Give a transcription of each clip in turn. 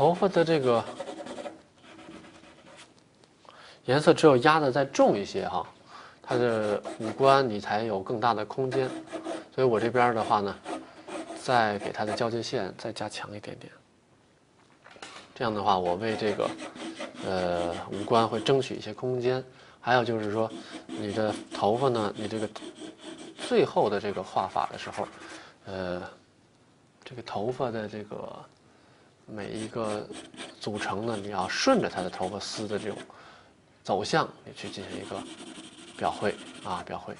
头发的这个颜色只有压的再重一些哈，它的五官你才有更大的空间。所以我这边的话呢，再给它的交界线再加强一点点。这样的话，我为这个呃五官会争取一些空间。还有就是说，你的头发呢，你这个最后的这个画法的时候，呃，这个头发的这个每一个组成呢，你要顺着它的头发丝的这种走向，你去进行一个表绘啊，表绘。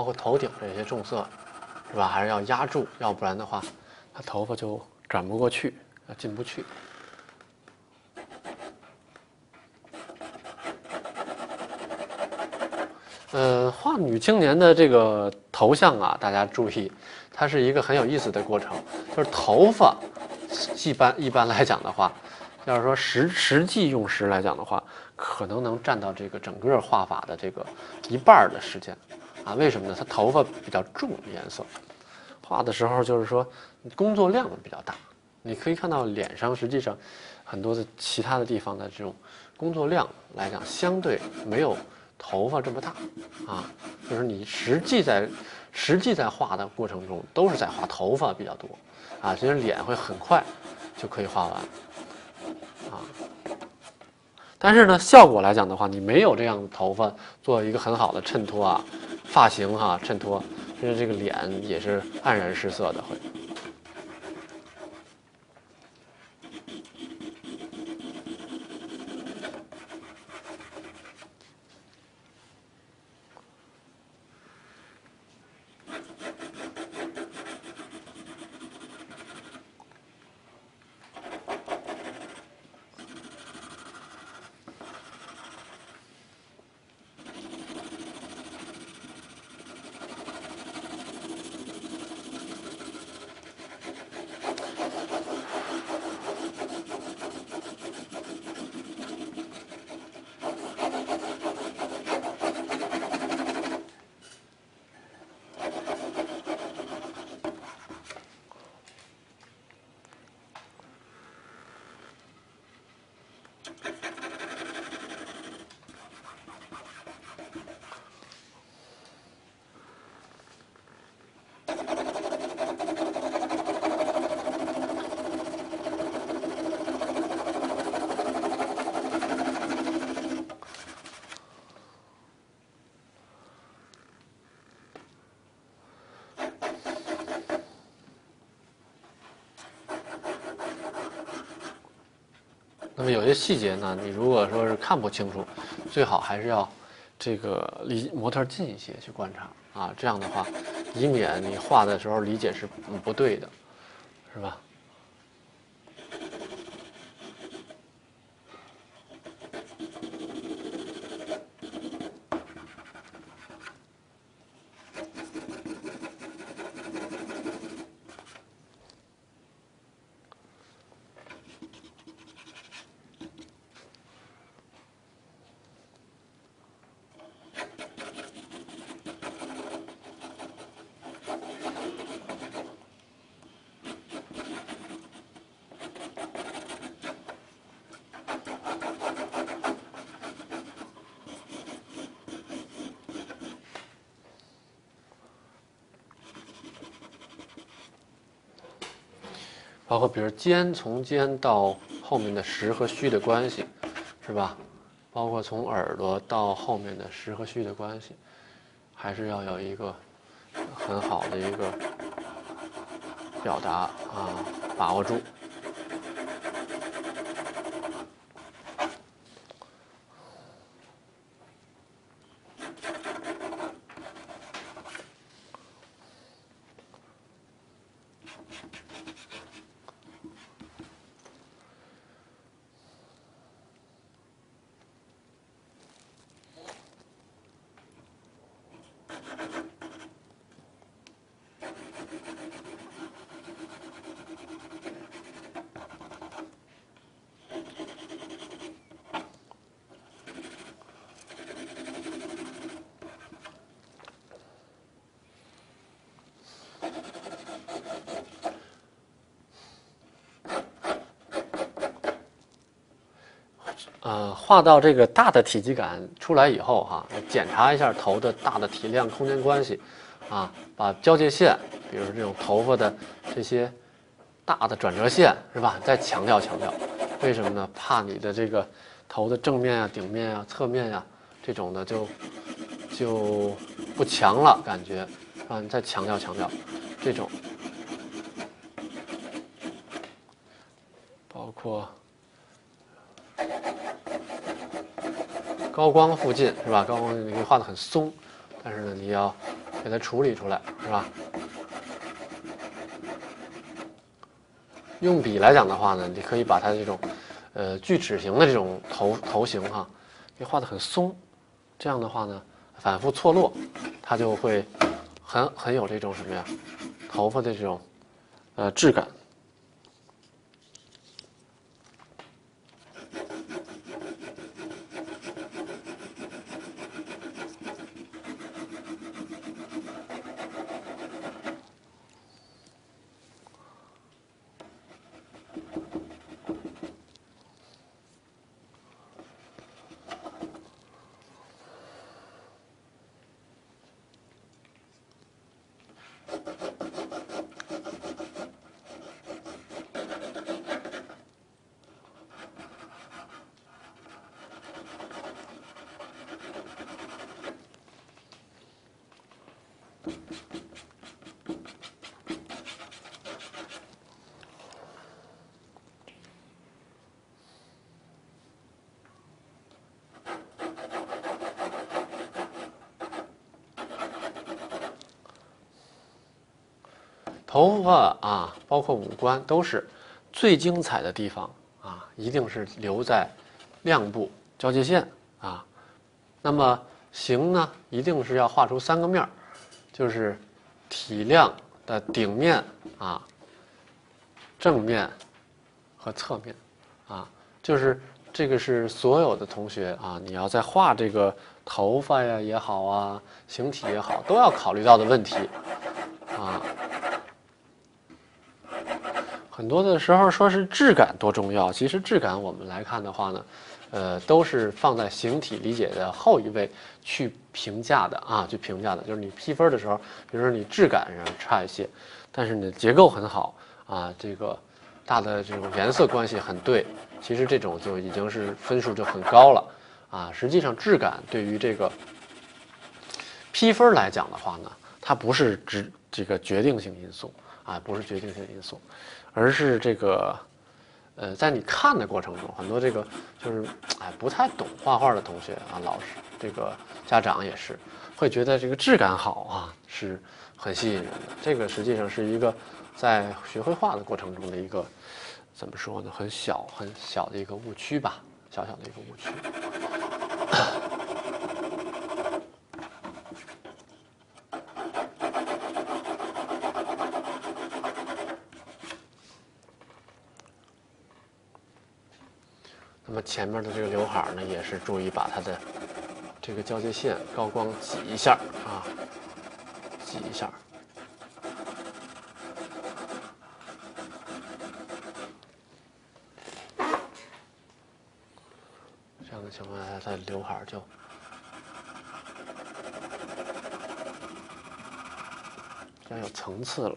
包括头顶这些重色，是吧？还是要压住，要不然的话，它头发就转不过去，进不去。呃，画女青年的这个头像啊，大家注意，它是一个很有意思的过程。就是头发，一般一般来讲的话，要是说实实际用时来讲的话，可能能占到这个整个画法的这个一半的时间。啊，为什么呢？他头发比较重颜色，画的时候就是说工作量比较大。你可以看到脸上实际上很多的其他的地方的这种工作量来讲，相对没有头发这么大啊。就是你实际在实际在画的过程中，都是在画头发比较多啊。其实脸会很快就可以画完啊。但是呢，效果来讲的话，你没有这样的头发做一个很好的衬托啊。发型哈衬托，甚至这个脸也是黯然失色的会。那么有些细节呢，你如果说是看不清楚，最好还是要这个离模特近一些去观察啊，这样的话，以免你画的时候理解是不对的，是吧？包括比如肩从肩到后面的实和虚的关系，是吧？包括从耳朵到后面的实和虚的关系，还是要有一个很好的一个表达啊把握住。呃，画到这个大的体积感出来以后，哈，检查一下头的大的体量、空间关系，啊，把交界线，比如说这种头发的这些大的转折线，是吧？再强调强调，为什么呢？怕你的这个头的正面啊、顶面啊、侧面呀，这种的就就不强了，感觉，啊，你再强调强调，这种，包括。高光附近是吧？高光你可以画的很松，但是呢，你要给它处理出来，是吧？用笔来讲的话呢，你可以把它这种，呃，锯齿形的这种头头型哈，给画的很松，这样的话呢，反复错落，它就会很很有这种什么呀，头发的这种，呃，质感。头发啊，包括五官，都是最精彩的地方啊，一定是留在亮部交界线啊。那么形呢，一定是要画出三个面儿，就是体量的顶面啊、正面和侧面啊，就是这个是所有的同学啊，你要在画这个头发呀也好啊，形体也好，都要考虑到的问题啊。很多的时候说是质感多重要，其实质感我们来看的话呢，呃，都是放在形体理解的后一位去评价的啊，去评价的。就是你批分的时候，比如说你质感上差一些，但是你的结构很好啊，这个大的这种颜色关系很对，其实这种就已经是分数就很高了啊。实际上质感对于这个批分来讲的话呢，它不是只这个决定性因素啊，不是决定性因素。而是这个，呃，在你看的过程中，很多这个就是哎不太懂画画的同学啊，老师这个家长也是会觉得这个质感好啊，是很吸引人的。这个实际上是一个在学绘画的过程中的一个怎么说呢？很小很小的一个误区吧，小小的一个误区。那么前面的这个刘海呢，也是注意把它的这个交界线高光挤一下啊，挤一下。这样的情况下，它刘海就比较有层次了。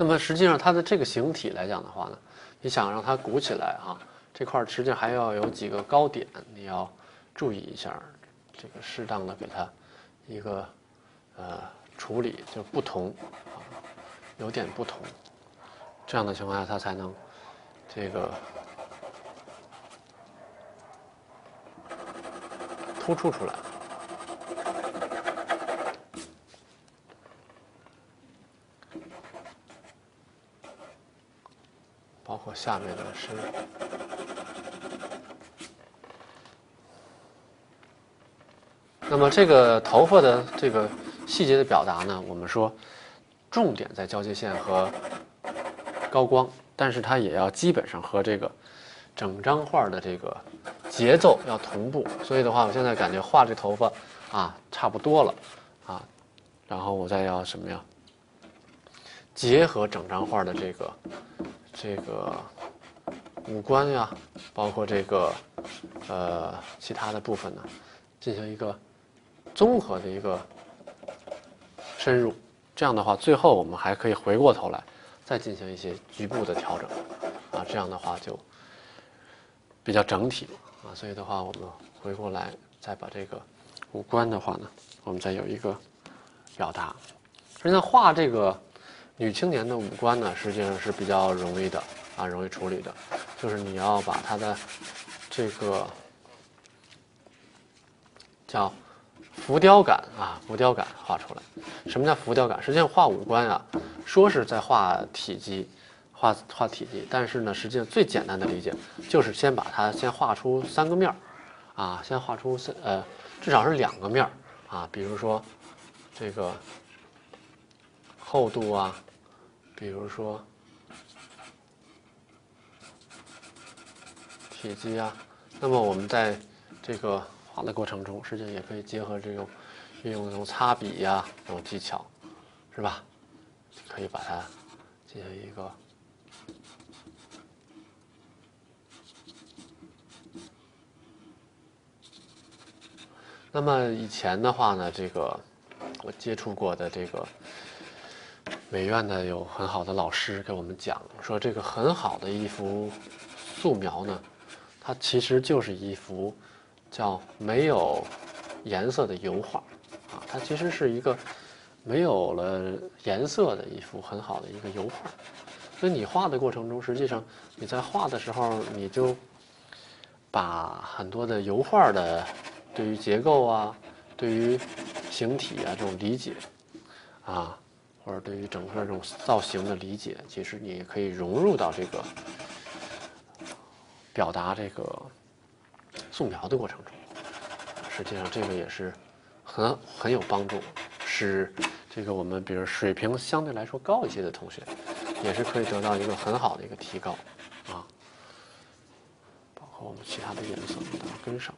那么实际上它的这个形体来讲的话呢你想让它鼓起来啊这块儿实际上还要有几个高点你要注意一下这个适当的给它一个呃处理，就不同啊，有点不同，这样的情况下它才能这个突出出来。包括下面的是，那么这个头发的这个细节的表达呢，我们说重点在交界线和高光，但是它也要基本上和这个整张画的这个节奏要同步。所以的话，我现在感觉画这头发啊差不多了啊，然后我再要什么呀？结合整张画的这个。这个五官呀，包括这个呃其他的部分呢，进行一个综合的一个深入。这样的话，最后我们还可以回过头来再进行一些局部的调整啊。这样的话就比较整体啊。所以的话，我们回过来再把这个五官的话呢，我们再有一个表达。实际上画这个。女青年的五官呢，实际上是比较容易的啊，容易处理的，就是你要把她的这个叫浮雕感啊，浮雕感画出来。什么叫浮雕感？实际上画五官啊，说是在画体积，画画体积，但是呢，实际上最简单的理解就是先把它先画出三个面儿啊，先画出三呃，至少是两个面儿啊，比如说这个厚度啊。比如说体积啊，那么我们在这个的过程中，实际上也可以结合这种运用这种擦笔呀这种技巧，是吧？可以把它进行一个。那么以前的话呢，这个我接触过的这个。美院的有很好的老师给我们讲说，这个很好的一幅素描呢，它其实就是一幅叫没有颜色的油画啊，它其实是一个没有了颜色的一幅很好的一个油画。所以你画的过程中，实际上你在画的时候，你就把很多的油画的对于结构啊、对于形体啊这种理解啊。或者对于整个这种造型的理解，其实你可以融入到这个表达这个素描的过程中，实际上这个也是很很有帮助，使这个我们比如水平相对来说高一些的同学，也是可以得到一个很好的一个提高啊。包括我们其他的颜色，都要跟上。